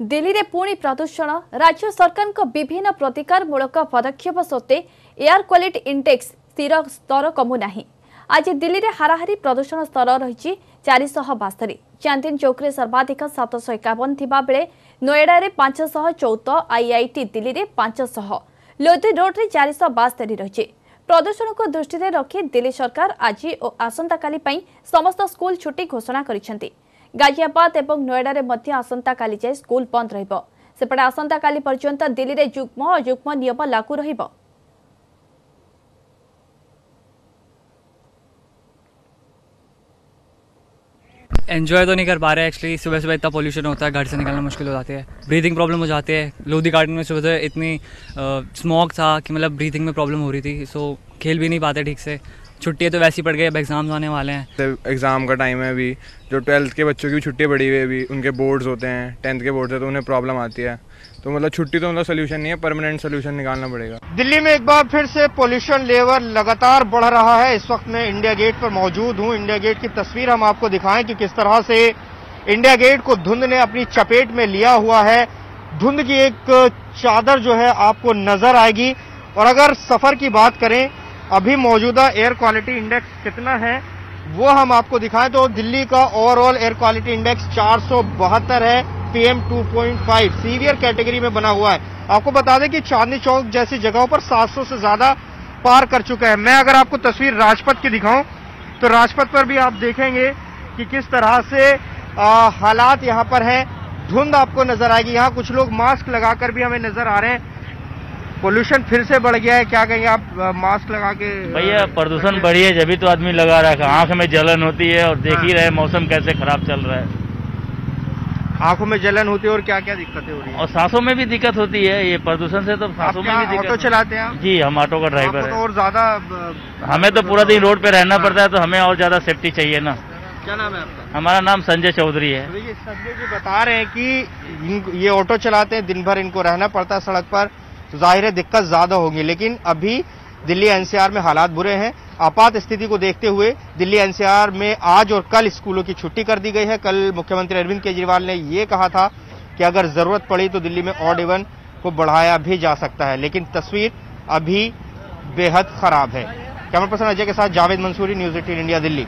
ଦିଲ୍ଲୀରେ ପୁଣି ପ୍ରଦୂଷଣ। ରାଜ୍ୟ ସରକାରଙ୍କ ବିଭିନ୍ନ ପ୍ରତିକାରମୂଳକ ପଦକ୍ଷେପ ସତ୍ତ୍ୱେ ଏୟାର କ୍ୱାଲିଟି ଇଣ୍ଡେକ୍ସ ସ୍ଥିର ସ୍ତର କମୁନାହିଁ। ଆଜି ଦିଲ୍ଲୀରେ ହାରାହାରି ପ୍ରଦୂଷଣ ସ୍ତର ରହିଛି ଚାରିଶହ ବାସ୍ତରୀ। ଚାନ୍ଦିନ ଚୌକରେ ସର୍ବାଧିକ ସାତଶହ ଏକାବନ ଥିବାବେଳେ ନୋଏଡାରେ ପାଞ୍ଚଶହ ଚଉଦ ଆଇଆଇଟି ଦିଲ୍ଲୀରେ ପାଞ୍ଚଶହ। ଲୋଧି ରୋଡରେ ଚାରିଶହ ବାସ୍ତରୀ ରହିଛି। ପ୍ରଦୂଷଣକୁ ଦୃଷ୍ଟିରେ ରଖି ଦିଲ୍ଲୀ ସରକାର ଆଜି ଓ ଆସନ୍ତାକାଲି ପାଇଁ ସମସ୍ତ ସ୍କୁଲ ଛୁଟି ଘୋଷଣା କରିଛନ୍ତି। ଗାଜିଆବାଦ ଏବଂ ନୋଏଡାରେ ମଧ୍ୟ ଆସନ୍ତାକାଲି ଯାଏଁ ସ୍କୁଲ ବନ୍ଦ ରହିବ ସେପଟେ ଆସନ୍ତାକାଲି ପର୍ଯ୍ୟନ୍ତ ଦିଲ୍ଲୀରେ ଯୁଗ୍ମ ଅଯୁଗ୍ମ ନିୟମ ଲାଗୁ ରହିବ एंजॉय तो नहीं कर पा रहे एक्चुअली सुबह सुबह इतना पोल्यूशन होता है घर से निकलना मुश्किल हो जाती है ब्रीथिंग प्रॉब्लम हो जाती है लोधी गार्डन में सुबह से इतनी स्मोक था कि मतलब ब्रीथिंग में प्रॉब्लम हो रही थी सो खेल भी नहीं पाते ठीक से छुट्टियाँ तो वैसे ही पड़ गई अब एग्ज़ाम्स आने वाले हैं। एग्ज़ाम का टाइम है अभी। जो ट्वेल्थ के बच्चों की भी छुट्टियाँ पड़ी हुई है अभी उनके बोर्ड्स होते हैं टेंथ के बोर्ड्स है तो उन्हें प्रॉब्लम आती है। तो मतलब छुट्टी तो मतलब सोल्यूशन नहीं है परमानेंट सोल्यूशन निकालना पड़ेगा। दिल्ली में एक बार फिर से पोल्यूशन लेवल लगातार बढ़ रहा है। इस वक्त मैं इंडिया गेट पर मौजूद हूँ। इंडिया गेट की तस्वीर हम आपको दिखाएँ कि किस तरह से इंडिया गेट को धुंध ने अपनी चपेट में लिया हुआ है। धुंध की एक चादर जो है आपको नज़र आएगी। और अगर सफ़र की बात करें अभी मौजूदा एयर क्वालिटी इंडेक्स कितना है वो हम आपको दिखाएँ। तो दिल्ली का ओवरऑल एयर क्वालिटी इंडेक्स चार सौ बहत्तर है पीएम 2.5 सीवियर कैटेगरी में बना हुआ है। आपको बता दें कि चांदनी चौक जैसी जगहों पर 700 से ज़्यादा पार कर चुका है। मैं अगर आपको तस्वीर राजपथ की दिखाऊँ तो राजपथ पर भी आप देखेंगे कि किस तरह से आ, हालात यहाँ पर है। धुंध आपको नज़र आएगी। यहाँ कुछ लोग मास्क लगाकर भी हमें नज़र आ रहे हैं। पोल्यूशन फिर से बढ़ गया है क्या कहेंगे आप मास्क लगा के भैया प्रदूषण बढ़ी है जब तो आदमी लगा रखा आँख में जलन होती है और देख ही रहे मौसम कैसे खराब चल रहा है। आँखों में जलन होती है और क्या क्या दिक्कतें हो रही है? और सांसों में भी दिक्कत होती है ये प्रदूषण से तो सांसों में भी दिक्कत ऑटो चलाते हैं जी हम ऑटो का ड्राइवर तो है। और ज़्यादा हमें तो पूरा दिन रोड पे रहना हाँ। पड़ता है तो हमें और ज़्यादा सेफ्टी चाहिए ना। क्या नाम है आपका? हमारा नाम संजय चौधरी है। तो संजय जी बता रहे हैं कि ये ऑटो चलाते हैं दिन भर इनको रहना पड़ता है सड़क पर तो ज़ाहिर है दिक्कत ज़्यादा होगी, लेकिन अभी दिल्ली एनसीआर में हालात बुरे हैं। आपात स्थिति को देखते हुए दिल्ली एनसीआर में आज और कल स्कूलों की छुट्टी कर दी गई है। कल मुख्यमंत्री अरविंद केजरीवाल ने ये कहा था कि अगर ज़रूरत पड़ी तो दिल्ली में ऑड इवन को बढ़ाया भी जा सकता है, लेकिन तस्वीर अभी बेहद खराब है। कैमरा पर्सन अजय के साथ Javed Mansuri, news eighteen India, Delhi.